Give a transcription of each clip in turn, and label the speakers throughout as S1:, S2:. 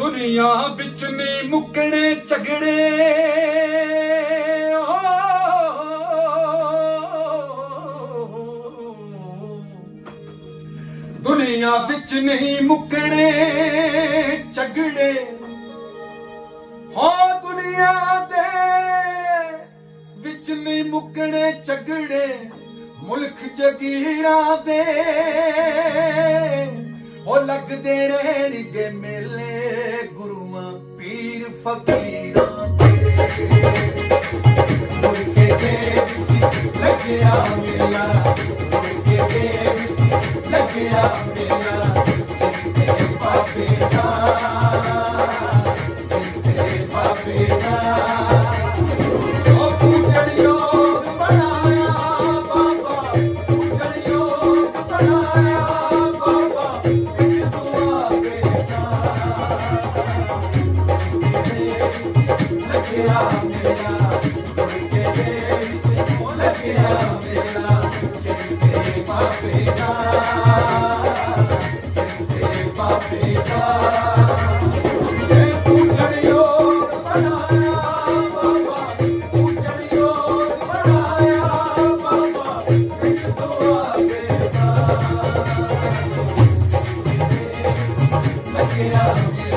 S1: ਦੁਨੀਆ ਵਿੱਚ ਨਹੀਂ ਮੁੱਕਣੇ ਝਗੜੇ। ਦੁਨੀਆ ਵਿੱਚ ਨਹੀਂ ਮੁੱਕਣੇ ਝਗੜੇ। ਹੋ ਦੁਨੀਆ ਦੇ ਵਿੱਚ ਨਹੀਂ ਮੁੱਕਣੇ ਝਗੜੇ ਮੁਲਖ ਜਗੀਰਾ ਦੇ। ਉਹ ਲੱਗਦੇ ਰਹਿਣਗੇ ਮੇਲੇ ਗੁਰੂਆਂ ਪੀਰ ਫਕੀਰਾਂ ਦੇ ਮੁੜ ਕੇ ਦੇ ਵਿੱਚ ਲੱਗਿਆ ਮੇਲਾ ਮੁੜ ਕੇ ਦੇ ਵਿੱਚ ਲੱਗਿਆ ਮੇਲਾ ਸਿੱਧੇ ਪਾਪੇ ਦਾ Yeah.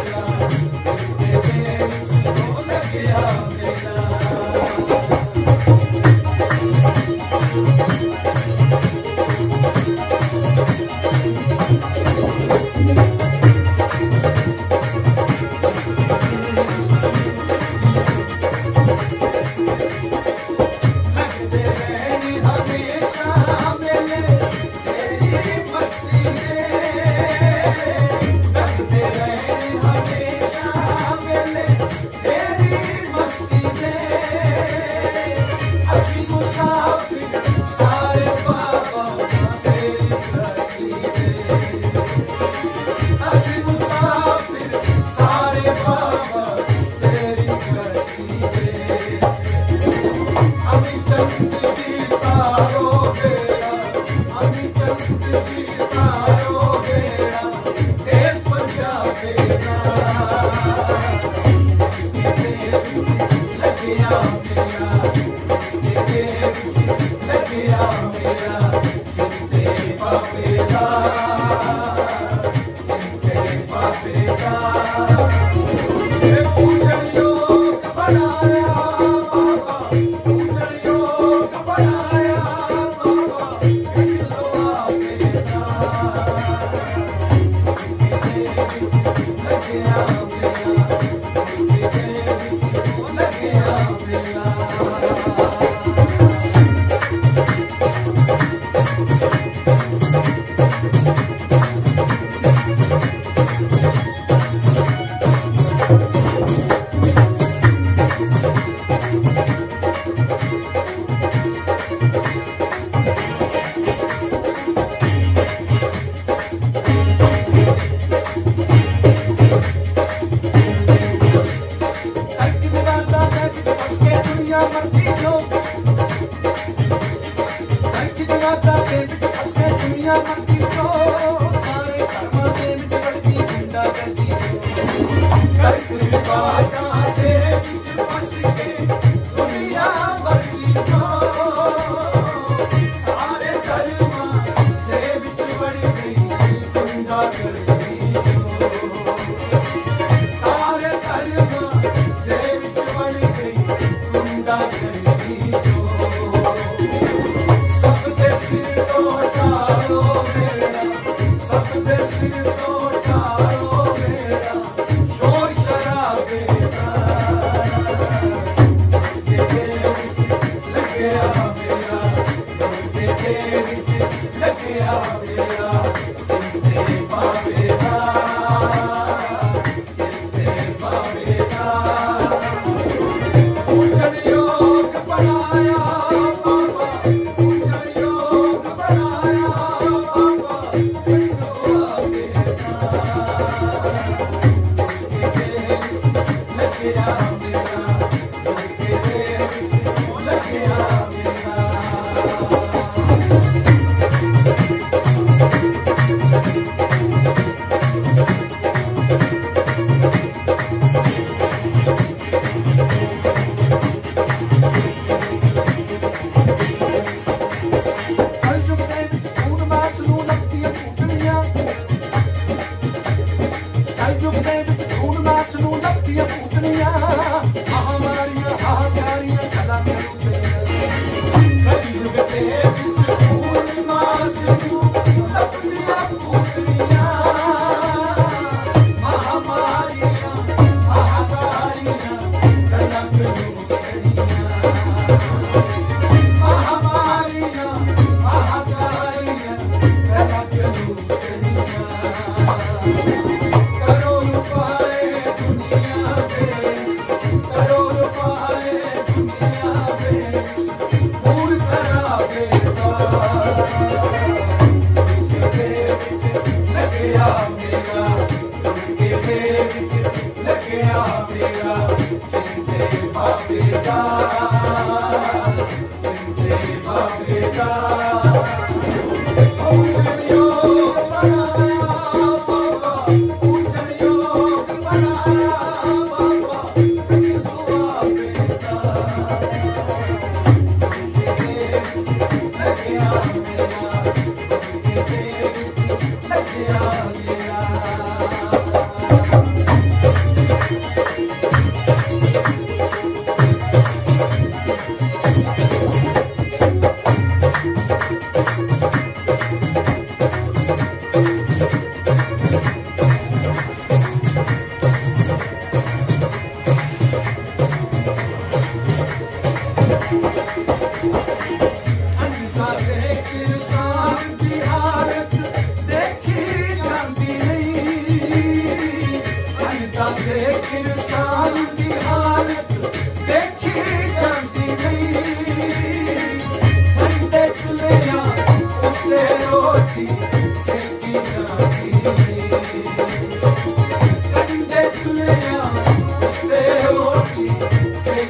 S1: 감사합니다. 圈 Yeah, me yeah, yeah, yeah, yeah, yeah, yeah, yeah, yeah,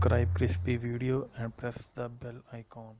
S2: subscribe crispy video and press the bell icon.